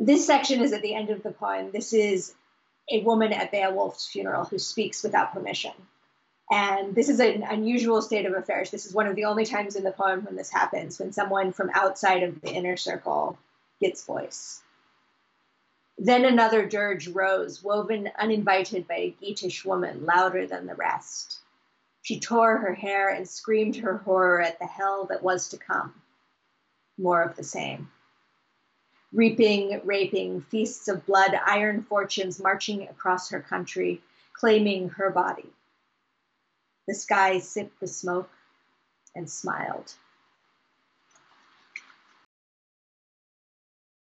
This section is at the end of the poem. This is a woman at Beowulf's funeral who speaks without permission. And this is an unusual state of affairs. This is one of the only times in the poem when this happens, when someone from outside of the inner circle gets voice. Then another dirge rose, woven uninvited by a Geatish woman, louder than the rest. She tore her hair and screamed her horror at the hell that was to come. More of the same. Reaping, raping, feasts of blood, iron fortunes marching across her country, claiming her body. The sky sipped the smoke and smiled.